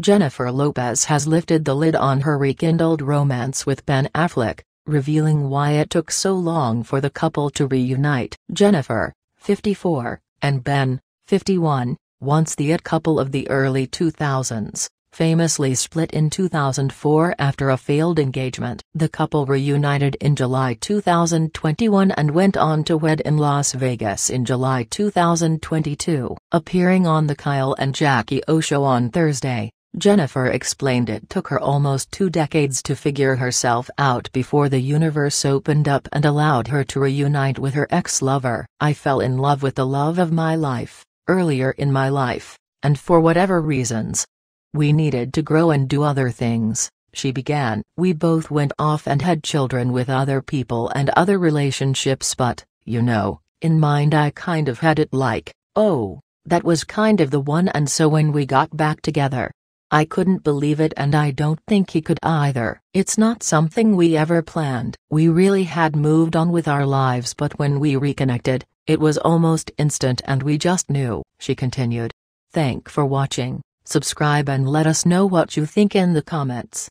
Jennifer Lopez has lifted the lid on her rekindled romance with Ben Affleck, revealing why it took so long for the couple to reunite. Jennifer, 54, and Ben, 51, once the it couple of the early 2000s, famously split in 2004 after a failed engagement. The couple reunited in July 2021 and went on to wed in Las Vegas in July 2022. Appearing on The Kyle and Jackie O Show on Thursday, Jennifer explained it took her almost two decades to figure herself out before the universe opened up and allowed her to reunite with her ex-lover. I fell in love with the love of my life earlier in my life, and for whatever reasons. We needed to grow and do other things, she began. We both went off and had children with other people and other relationships but, you know, in mind I kind of had it like, oh, that was kind of the one and so when we got back together, I couldn't believe it and I don't think he could either. It's not something we ever planned. We really had moved on with our lives but when we reconnected, it was almost instant and we just knew, she continued. Thank for watching, subscribe and let us know what you think in the comments.